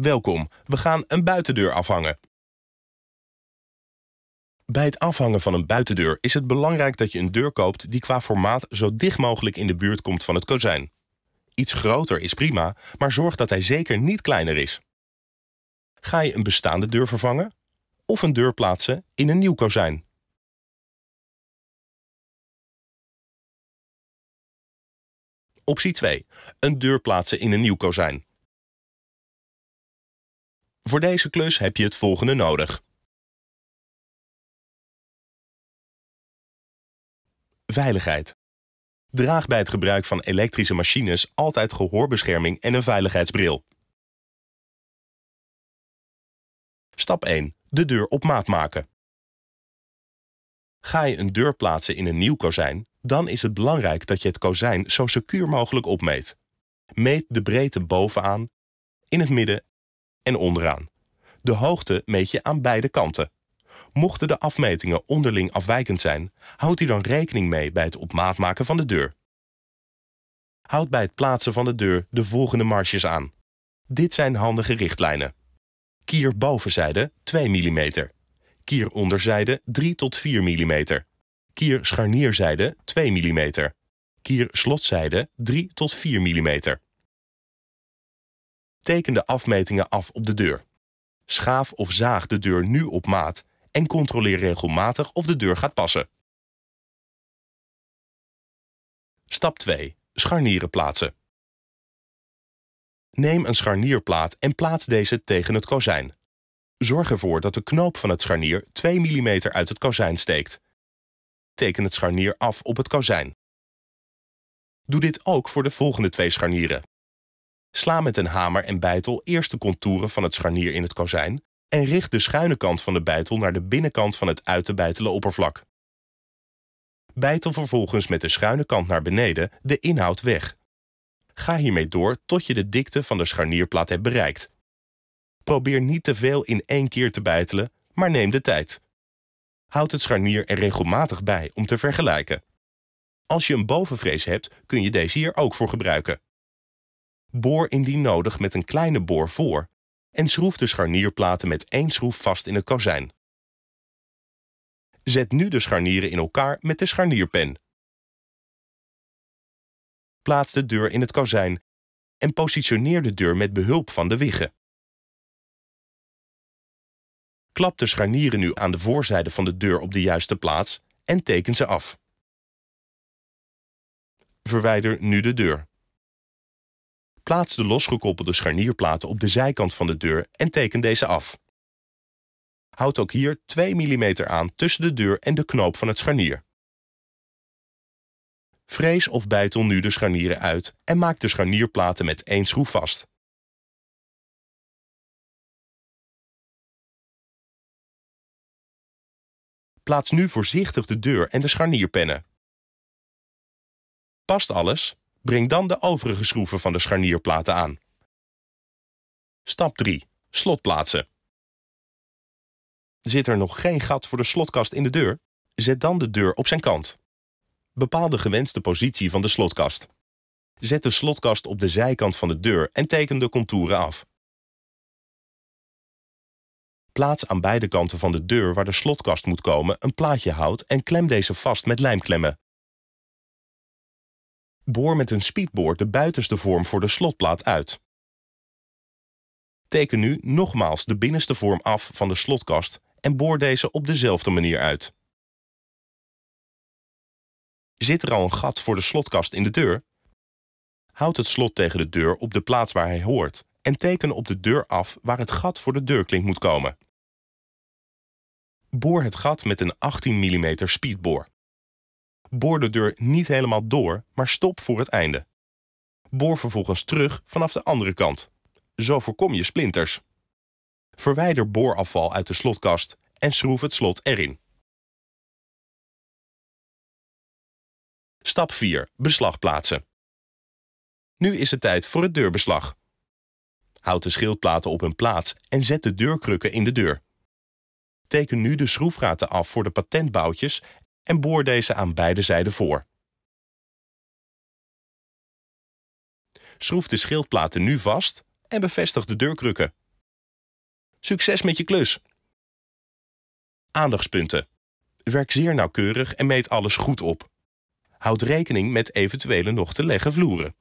Welkom, we gaan een buitendeur afhangen. Bij het afhangen van een buitendeur is het belangrijk dat je een deur koopt die qua formaat zo dicht mogelijk in de buurt komt van het kozijn. Iets groter is prima, maar zorg dat hij zeker niet kleiner is. Ga je een bestaande deur vervangen of een deur plaatsen in een nieuw kozijn? Optie 2. Een deur plaatsen in een nieuw kozijn. Voor deze klus heb je het volgende nodig. Veiligheid. Draag bij het gebruik van elektrische machines altijd gehoorbescherming en een veiligheidsbril. Stap 1. De deur op maat maken. Ga je een deur plaatsen in een nieuw kozijn, dan is het belangrijk dat je het kozijn zo secuur mogelijk opmeet. Meet de breedte bovenaan, in het midden en onderaan. De hoogte meet je aan beide kanten. Mochten de afmetingen onderling afwijkend zijn, houd hier dan rekening mee bij het op maat maken van de deur. Houd bij het plaatsen van de deur de volgende marges aan. Dit zijn handige richtlijnen. Kier bovenzijde 2 mm. Kier onderzijde 3 tot 4 mm. Kier scharnierzijde 2 mm. Kier slotzijde 3 tot 4 mm. Teken de afmetingen af op de deur. Schaaf of zaag de deur nu op maat en controleer regelmatig of de deur gaat passen. Stap 2. Scharnieren plaatsen. Neem een scharnierplaat en plaats deze tegen het kozijn. Zorg ervoor dat de knoop van het scharnier 2 mm uit het kozijn steekt. Teken het scharnier af op het kozijn. Doe dit ook voor de volgende twee scharnieren. Sla met een hamer en bijtel eerst de contouren van het scharnier in het kozijn en richt de schuine kant van de bijtel naar de binnenkant van het uit te bijtelen oppervlak. Bijtel vervolgens met de schuine kant naar beneden de inhoud weg. Ga hiermee door tot je de dikte van de scharnierplaat hebt bereikt. Probeer niet te veel in één keer te bijtelen, maar neem de tijd. Houd het scharnier er regelmatig bij om te vergelijken. Als je een bovenvrees hebt, kun je deze hier ook voor gebruiken. Boor indien nodig met een kleine boor voor en schroef de scharnierplaten met één schroef vast in het kozijn. Zet nu de scharnieren in elkaar met de scharnierpen. Plaats de deur in het kozijn en positioneer de deur met behulp van de wiggen. Klap de scharnieren nu aan de voorzijde van de deur op de juiste plaats en teken ze af. Verwijder nu de deur. Plaats de losgekoppelde scharnierplaten op de zijkant van de deur en teken deze af. Houd ook hier 2 mm aan tussen de deur en de knoop van het scharnier. Vrees of bijtel nu de scharnieren uit en maak de scharnierplaten met één schroef vast. Plaats nu voorzichtig de deur en de scharnierpennen. Past alles? Breng dan de overige schroeven van de scharnierplaten aan. Stap 3. Slot plaatsen. Zit er nog geen gat voor de slotkast in de deur? Zet dan de deur op zijn kant. Bepaal de gewenste positie van de slotkast. Zet de slotkast op de zijkant van de deur en teken de contouren af. Plaats aan beide kanten van de deur waar de slotkast moet komen een plaatje hout en klem deze vast met lijmklemmen. Boor met een speedboor de buitenste vorm voor de slotplaat uit. Teken nu nogmaals de binnenste vorm af van de slotkast en boor deze op dezelfde manier uit. Zit er al een gat voor de slotkast in de deur? Houd het slot tegen de deur op de plaats waar hij hoort en teken op de deur af waar het gat voor de deurklink moet komen. Boor het gat met een 18 mm speedboor. Boor de deur niet helemaal door, maar stop voor het einde. Boor vervolgens terug vanaf de andere kant. Zo voorkom je splinters. Verwijder boorafval uit de slotkast en schroef het slot erin. Stap 4. Beslag plaatsen. Nu is het tijd voor het deurbeslag. Houd de schildplaten op hun plaats en zet de deurkrukken in de deur. Teken nu de schroefgaten af voor de patentboutjes en boor deze aan beide zijden voor. Schroef de schildplaten nu vast en bevestig de deurkrukken. Succes met je klus! Aandachtspunten. Werk zeer nauwkeurig en meet alles goed op. Houd rekening met eventuele nog te leggen vloeren.